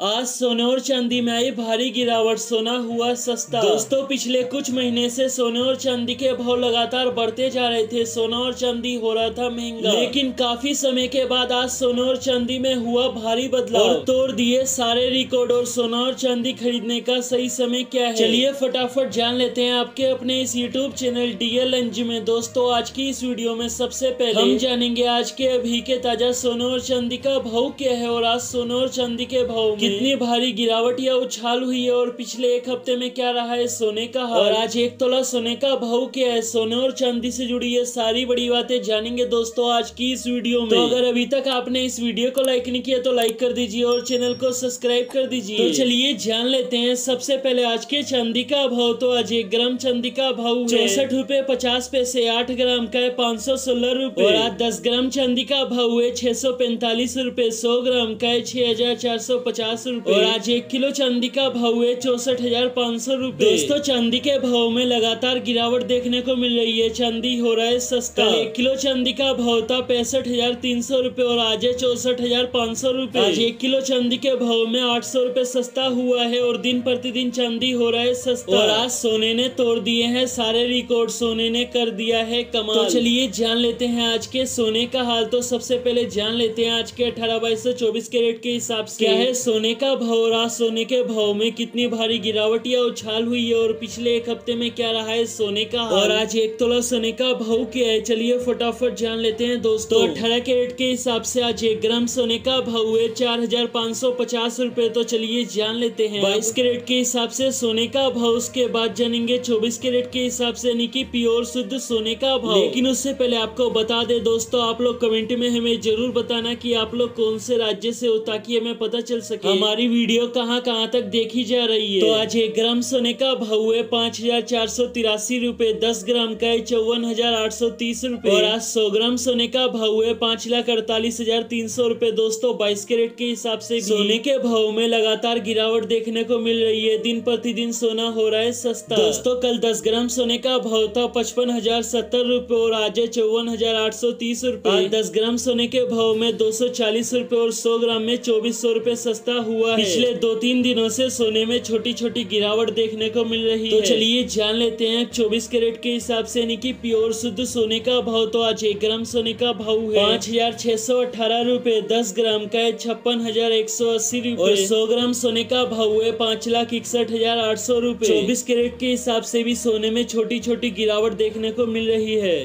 आज सोने और चांदी में आई भारी गिरावट सोना हुआ सस्ता। दोस्तों पिछले कुछ महीने से सोने और चांदी के भाव लगातार बढ़ते जा रहे थे। सोना और चांदी हो रहा था महँगा। लेकिन काफ़ी समय के बाद आज सोना और चांदी में हुआ भारी बदलाव। और तोड़ दिए सारे रिकॉर्ड। और सोना और चांदी खरीदने का सही समय क्या है? चलिए फटाफट जान लेते हैं आपके अपने इस यूट्यूब चैनल डीएल एनजी में। दोस्तों आज की इस वीडियो में सबसे पहले हम जानेंगे आज के अभी के ताज़ा सोना और चांदी का भाव क्या है। और आज सोना और चांदी के भाव कितनी भारी गिरावट या उछाल हुई है और पिछले एक हफ़्ते में क्या रहा है सोने का हाल? और आज एक तोला सोने का भाव क्या है? सोने और चांदी से जुड़ी ये सारी बड़ी बातें जानेंगे दोस्तों आज की इस वीडियो में। तो अगर अभी तक आपने इस वीडियो को लाइक नहीं किया तो लाइक कर दीजिए और चैनल को सब्सक्राइब कर दीजिए। तो चलिए जान लेते हैं सबसे पहले आज के चांदी का भाव। तो आज एक ग्राम चांदी का भाव चौसठ रूपए पचास पैसे आठ ग्राम का है पाँच सौ सोलह रूपए। और आज दस ग्राम चांदी का भाव है छह सौ पैंतालीस रूपए सौ ग्राम का है छह हज़ार चार सौ पचास रूपए और आज एक किलो चांदी का भाव है चौसठ हज़ार पाँच सौ रूपए दोस्तों चांदी के भाव में लगातार गिरावट देखने को मिल रही है। चांदी हो रहा है सस्ता। एक किलो चांदी का भाव था पैंसठ हज़ार तीन सौ रूपए और आज है चौसठ हज़ार पाँच सौ रूपए आज एक किलो चांदी के भाव में आठ सौ रूपए सस्ता हुआ है और दिन प्रतिदिन चांदी हो रहा है सस्ता। और आज सोने ने तोड़ दिए हैं सारे रिकॉर्ड सोने ने कर दिया है कमाल। तो चलिए जान लेते हैं आज के सोने का हाल। तो सबसे पहले जान लेते हैं आज के अठारह बाईस सौ चौबीस के रेट के हिसाब से। क्या है सोने का भाव आज सोने के भाव में कितनी भारी गिरावट या उछाल हुई है और पिछले एक हफ़्ते में क्या रहा है सोने का और आज एक तोला सोने का भाव क्या है? चलिए फटाफट जान लेते हैं दोस्तों। अठारह कैरेट के हिसाब से आज एक ग्राम सोने का भाव है, चार हज़ार पाँच सौ पचास रूपए। तो चलिए जान लेते हैं। बाईस कैरेट के हिसाब से सोने का भाव, उसके बाद जानेंगे चौबीस कैरेट के हिसाब से यानी कि प्योर शुद्ध सोने का भाव। लेकिन उससे पहले आपको बता दे दोस्तों, आप लोग कमेंट में हमें ज़रूर बताना की आप लोग कौन से राज्य से हो ताकि हमें पता चल सके। हमारी वीडियो कहाँ कहाँ तक देखी जा रही है? तो आज एक ग्राम सोने का भाव है पाँच हज़ार चार सौ तिरासी रूपए दस ग्राम का है चौवन हज़ार आठ सौ तीस रूपए। और आज सौ ग्राम सोने का भाव है पाँच लाख अड़तालीस हज़ार तीन सौ रूपए। दोस्तों बाईस कैरेट के हिसाब से सोने के भाव में लगातार गिरावट देखने को मिल रही है। दिन प्रतिदिन सोना हो रहा है सस्ता। दोस्तों कल दस ग्राम सोने का भाव था पचपन हज़ार सत्तर रूपए और आज है चौवन हज़ार आठ सौ तीस रूपए। दस ग्राम सोने के भाव में दो सौ चालीस रूपए और सौ ग्राम में चौबीस सौ रूपए सस्ता हुआ है। पिछले दो तीन दिनों से सोने में छोटी छोटी गिरावट देखने को मिल रही तो है। तो चलिए जान लेते हैं चौबीस कैरेट के हिसाब से यानी कि प्योर शुद्ध सोने का भाव तो आज एक ग्राम सोने का भाव है। पाँच हज़ार छह सौ अठारह रूपए दस ग्राम का है छप्पन हज़ार एक सौ अस्सी रूपए। और सौ ग्राम सोने का भाव है पाँच लाख इकसठ हज़ार आठ सौ रूपए। चौबीस कैरेट के हिसाब से भी सोने में छोटी छोटी गिरावट देखने को मिल रही है।